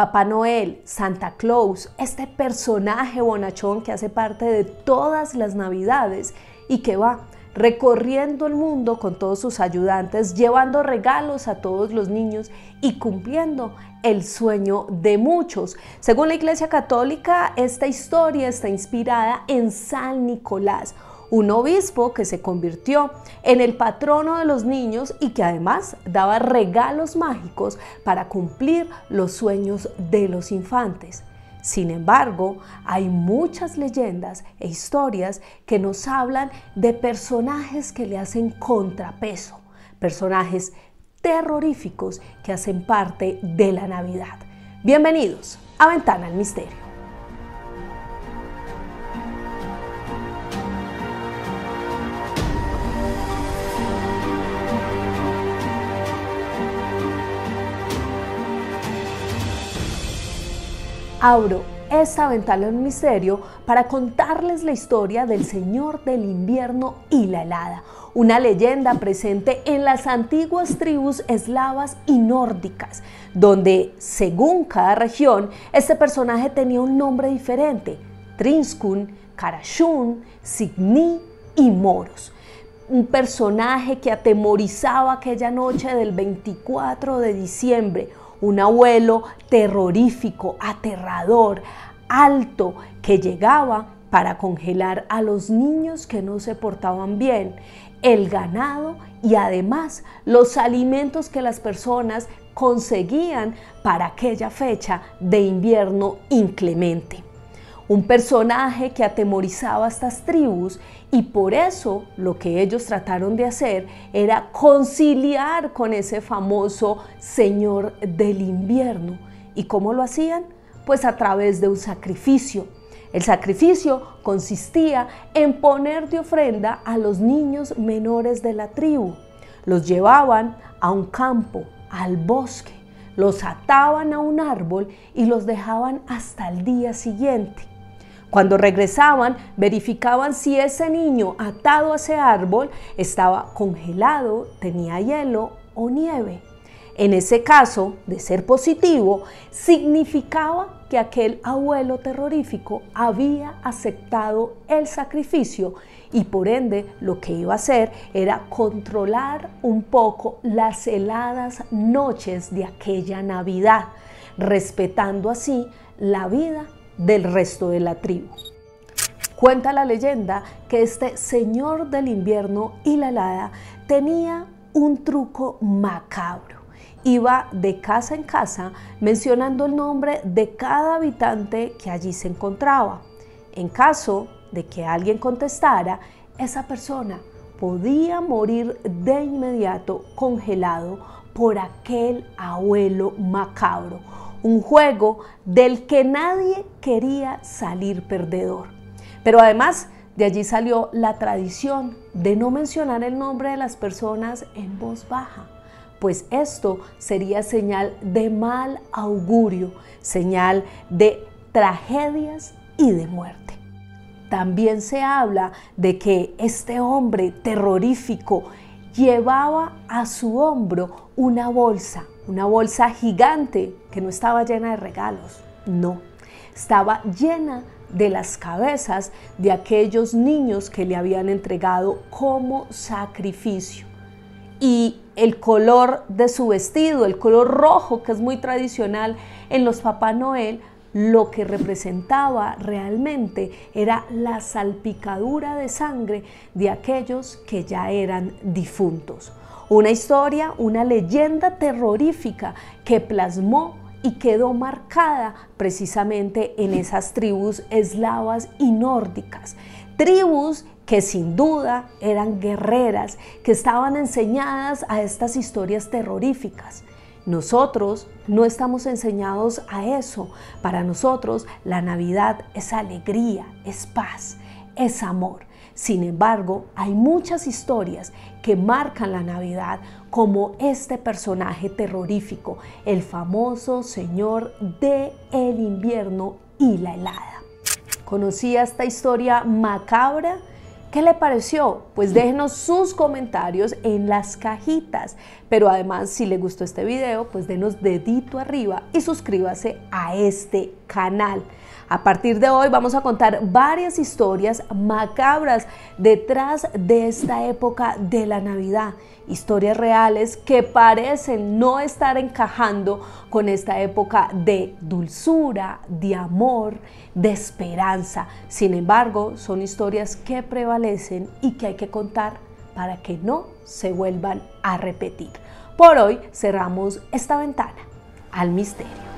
Papá Noel, Santa Claus, este personaje bonachón que hace parte de todas las navidades y que va recorriendo el mundo con todos sus ayudantes, llevando regalos a todos los niños y cumpliendo el sueño de muchos. Según la Iglesia Católica, esta historia está inspirada en San Nicolás, un obispo que se convirtió en el patrono de los niños y que además daba regalos mágicos para cumplir los sueños de los infantes. Sin embargo, hay muchas leyendas e historias que nos hablan de personajes que le hacen contrapeso, personajes terroríficos que hacen parte de la Navidad. Bienvenidos a Ventana al Misterio. Abro esta ventana del misterio para contarles la historia del Señor del invierno y la helada, una leyenda presente en las antiguas tribus eslavas y nórdicas, donde según cada región este personaje tenía un nombre diferente, Trinskun, Karashun, Signi y Moros. Un personaje que atemorizaba aquella noche del 24 de diciembre, un abuelo terrorífico, aterrador, alto, que llegaba para congelar a los niños que no se portaban bien, el ganado y además los alimentos que las personas conseguían para aquella fecha de invierno inclemente un personaje que atemorizaba a estas tribus y por eso lo que ellos trataron de hacer era conciliar con ese famoso Señor del invierno. ¿Y cómo lo hacían? Pues a través de un sacrificio. El sacrificio consistía en poner de ofrenda a los niños menores de la tribu. Los llevaban a un campo, al bosque, los ataban a un árbol y los dejaban hasta el día siguiente. Cuando regresaban, verificaban si ese niño atado a ese árbol estaba congelado, tenía hielo o nieve. En ese caso, de ser positivo, significaba que aquel abuelo terrorífico había aceptado el sacrificio y por ende lo que iba a hacer era controlar un poco las heladas noches de aquella Navidad, respetando así la vida del resto de la tribu. Cuenta la leyenda que este señor del invierno y la helada tenía un truco macabro. Iba de casa en casa mencionando el nombre de cada habitante que allí se encontraba. En caso de que alguien contestara, esa persona podía morir de inmediato congelado por aquel abuelo macabro un juego del que nadie quería salir perdedor. Pero además de allí salió la tradición de no mencionar el nombre de las personas en voz baja, pues esto sería señal de mal augurio, señal de tragedias y de muerte. También se habla de que este hombre terrorífico llevaba a su hombro una bolsa una bolsa gigante que no estaba llena de regalos, no, estaba llena de las cabezas de aquellos niños que le habían entregado como sacrificio. Y el color de su vestido, el color rojo, que es muy tradicional en los Papá Noel, lo que representaba realmente era la salpicadura de sangre de aquellos que ya eran difuntos. Una historia, una leyenda terrorífica que plasmó y quedó marcada precisamente en esas tribus eslavas y nórdicas. Tribus que sin duda eran guerreras, que estaban enseñadas a estas historias terroríficas. Nosotros no estamos enseñados a eso. Para nosotros la Navidad es alegría, es paz, es amor. Sin embargo, hay muchas historias que marcan la Navidad como este personaje terrorífico, el famoso señor de el invierno y la helada. ¿Conocía esta historia macabra? ¿Qué le pareció? Pues déjenos sus comentarios en las cajitas. Pero además, si le gustó este video, pues denos dedito arriba y suscríbase a este canal. A partir de hoy vamos a contar varias historias macabras detrás de esta época de la Navidad. Historias reales que parecen no estar encajando con esta época de dulzura, de amor, de esperanza. Sin embargo, son historias que prevalecen y que hay que contar para que no se vuelvan a repetir. Por hoy cerramos esta ventana al misterio.